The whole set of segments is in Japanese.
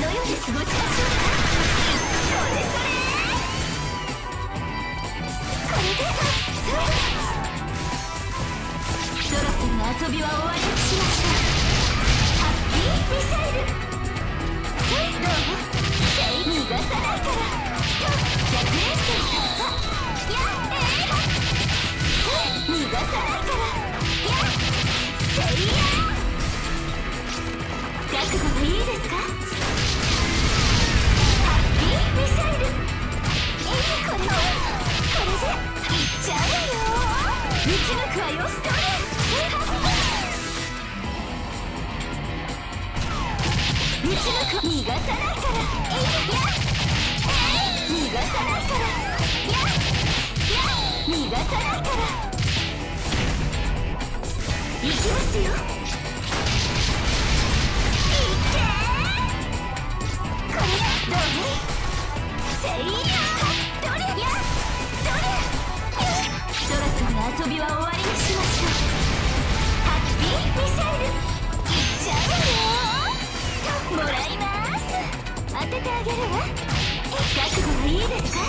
の世で過ごしましょう。よ逃がさないからいや逃がさないからや逃がさないから行きますよいけこれどれせいやどれ遊びは終わりにしましょうハッピーミサイル。いっちゃうよもらいます当ててあげるわ覚悟はいいですか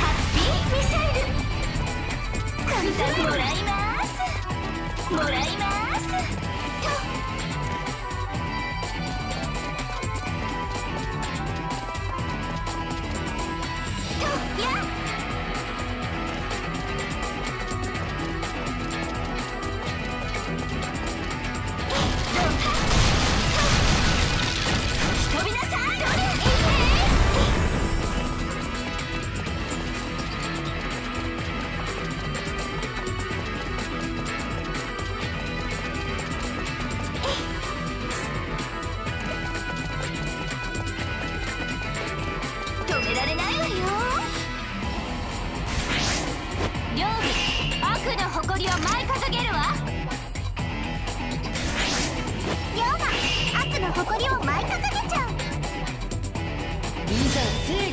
ハッピーミサイルもらいますもらいます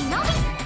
忍び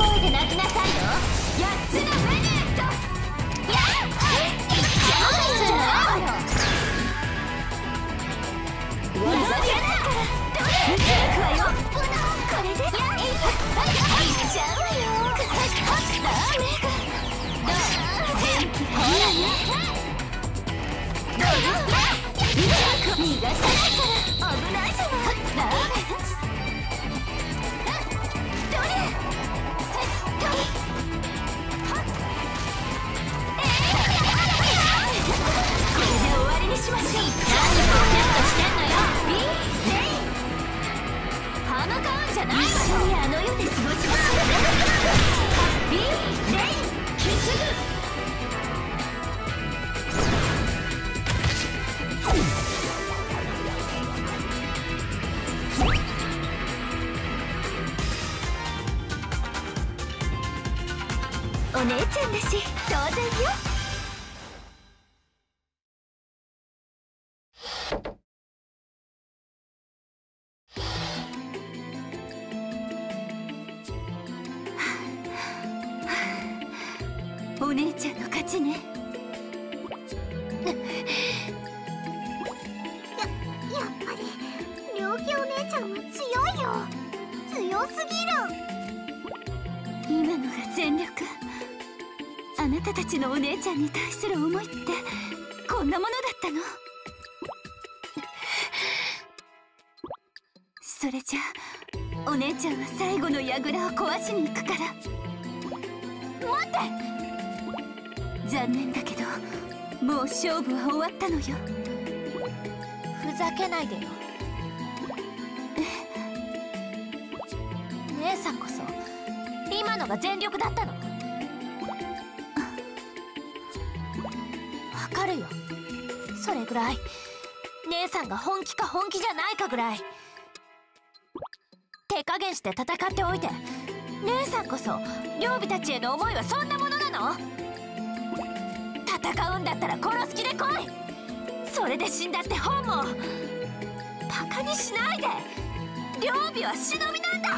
ないからどうわよくさっダメが元気ほらお姉ちゃんだし当然よ。ちのお姉ちゃんに対する思いってこんなものだったの？それじゃあお姉ちゃんは最後の櫓を壊しに行くから。待って！残念だけどもう勝負は終わったのよ。ふざけないでよ。姉さんこそ今のが全力だったのかるよ。それぐらい。姉さんが本気か本気じゃないかぐらい。手加減して戦っておいて。姉さんこそ両備たちへの思いはそんなものなの？戦うんだったら殺す気で来い。それで死んだって本も。バカにしないで。両備は忍びなんだ。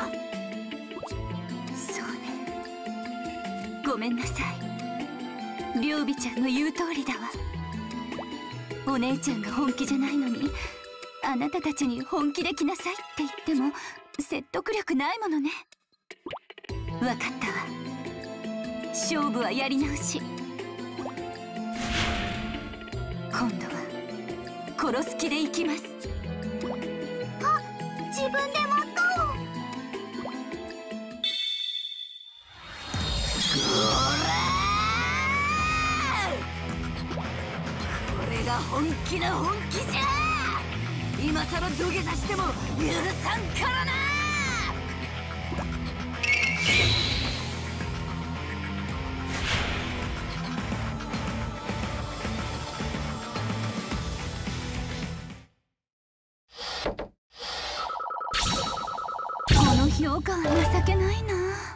そうね。ごめんなさい。両備ちゃんの言う通りだわ。お姉ちゃんが本気じゃないのにあなたたちに本気で来なさいって言っても説得力ないものね。分かったわ。勝負はやり直し。今度は殺す気でいきます。あ自分で真本気の本気じゃ今さら土下座しても許さんからな。この評価は情けないな。